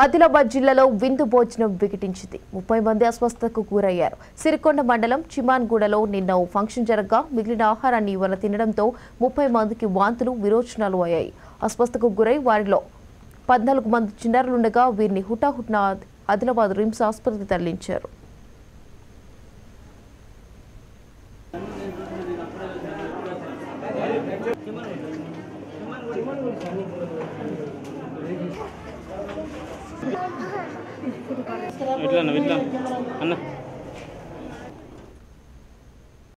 ఆదిలాబాద్ జిల్లాలో విందు భోజనం వికటించింది. ముప్పై మంది అస్వస్థతకు గురయ్యారు. సిరికొండ మండలం చిమాన్గూడలో నిన్న ఓ ఫంక్షన్ జరగగా మిగిలిన ఆహారాన్ని ఇవాళ తినడంతో ముప్పై మందికి వాంతులు విరోచనాలు అయ్యాయి. అస్వస్థకు గురై వారిలో పద్నాలుగు మంది చిన్నారులుండగా వీరిని హుటాహుట్న ఆదిలాబాద్ రిమ్స్ ఆసుపత్రికి తరలించారు. வீட்டில் அண்ணா வீட்டில் அண்ணா.